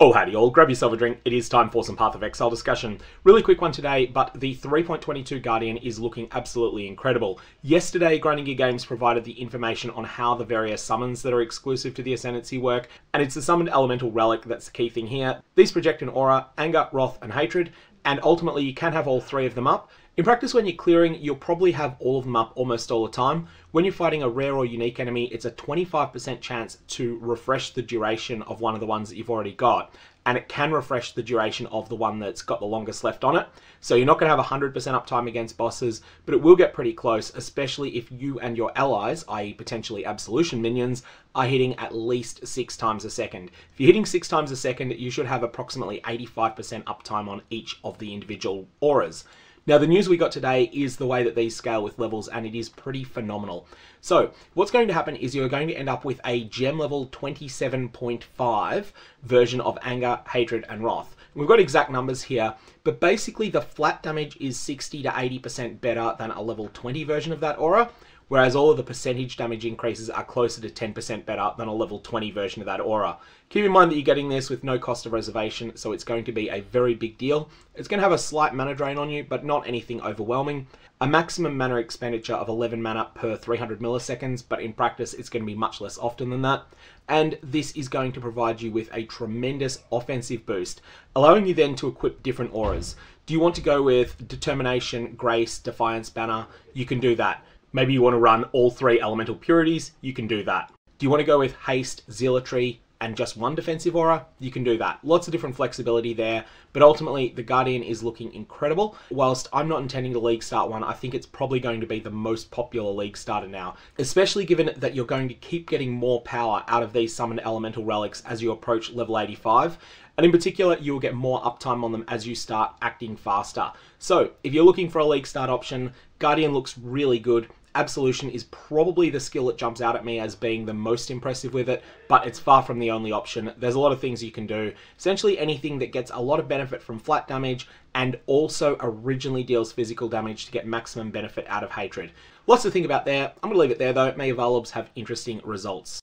Oh, howdy all. Grab yourself a drink. It is time for some Path of Exile discussion. Really quick one today, but the 3.22 Guardian is looking absolutely incredible. Yesterday, Grinding Gear Games provided the information on how the various summons that are exclusive to the Ascendancy work, and it's the summoned elemental relic that's the key thing here. These project an aura, anger, wrath, and hatred, and ultimately you can have all three of them up. In practice, when you're clearing, you'll probably have all of them up almost all the time. When you're fighting a rare or unique enemy, it's a 25% chance to refresh the duration of one of the ones that you've already got. And it can refresh the duration of the one that's got the longest left on it. So you're not going to have 100% uptime against bosses, but it will get pretty close, especially if you and your allies, i.e. potentially Absolution minions, are hitting at least six times a second. If you're hitting six times a second, you should have approximately 85% uptime on each of the individual auras. Now, the news we got today is the way that these scale with levels, and it is pretty phenomenal. So, what's going to happen is you're going to end up with a gem level 27.5 version of Anger, Hatred, and Wrath. We've got exact numbers here, but basically the flat damage is 60 to 80% better than a level 20 version of that aura, whereas all of the percentage damage increases are closer to 10% better than a level 20 version of that aura. Keep in mind that you're getting this with no cost of reservation, so it's going to be a very big deal. It's going to have a slight mana drain on you, but not anything overwhelming. A maximum mana expenditure of 11 mana per 300 milliseconds, but in practice it's going to be much less often than that. And this is going to provide you with a tremendous offensive boost, allowing you then to equip different auras. Do you want to go with Determination, Grace, Defiance Banner? You can do that. Maybe you want to run all three elemental purities, you can do that. Do you want to go with haste, zealotry, and just one defensive aura, you can do that. Lots of different flexibility there, but ultimately the Guardian is looking incredible. Whilst I'm not intending to league start one, I think it's probably going to be the most popular league starter now, especially given that you're going to keep getting more power out of these summoned elemental relics as you approach level 85. And in particular, you will get more uptime on them as you start acting faster. So, if you're looking for a league start option, Guardian looks really good. Absolution is probably the skill that jumps out at me as being the most impressive with it, but it's far from the only option. There's a lot of things you can do. Essentially anything that gets a lot of benefit from flat damage and also originally deals physical damage to get maximum benefit out of Hatred. Lots to think about there. I'm going to leave it there though. May your Vaal orbs have interesting results.